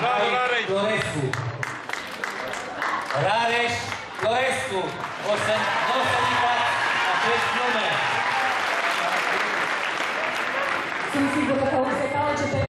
Rarej Florescu. Rarej Florescu. Osam.